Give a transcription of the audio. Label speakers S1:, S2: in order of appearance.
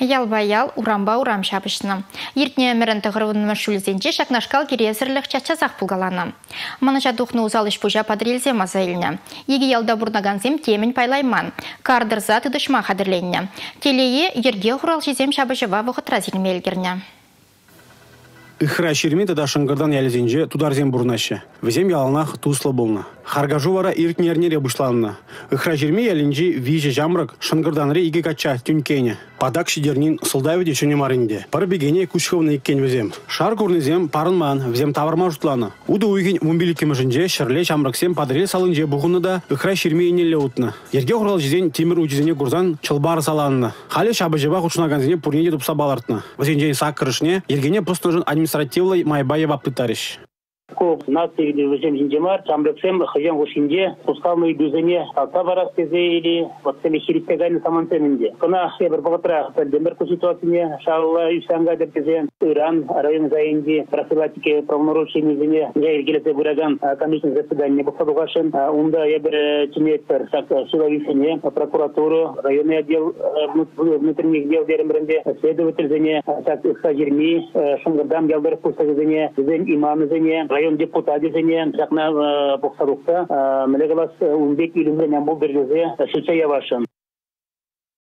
S1: Ялба-ял урамба урам шабышны. Иртне мірін тұғырывын мүшілзенде шакнашкал керезірлік чачазақ пұлгаланы. Маны жадухны узалыш пужа падрелзе мазайлны. Еге ялда бурнаганзем темін пайлайман. Кардырза тыдышма қадырленне. Телее ерге хурал жезем шабышыва вұғыт разилмелгерне.
S2: Ихра ширми тада шыңгырдан ялезенже тударзен бурнашы. Візем яланах туслы болны. Харгажу вара иртнернере бушланны. Ихра ширми ялинжи виже жамрак шыңгырданре иге кача түнкене. Падак шидернин сылдавиде чөне маринде. Пары бегене кучховны иккен візем. Шар курнезем парынман, візем таварма жутланы. Уды уйген мумбилики мыжынже шырле жамраксем падре салынже бұғыны да ихра ширми енеле утны. Ерге хурал жезен темір учизене гурзан чылбары саланны. Халі шабы жеба хучнаганзене пурнеде тупса балартны. Візенже сакырышне, ергене постножын административлай майбаева пытарыш.
S3: Ко нации или высем жинжемар чамрексем хыжен гошинде кускалмый дүзене барас или вот цели хирикте гайны самантенинде кына ситуацияне шалла деп иран район заинди профилактике жайгелете бураган комиссия заседание унда я чиметтер так силовисене прокуратуру районный отдел внутренних дел беремренде следователь зене так сажирми шыңгырдам ялдыр курсагызене зен имам зене район депутаты және жақна боқсарукта мелегалас умбек илюмбе нямбул бердезе шуча явашын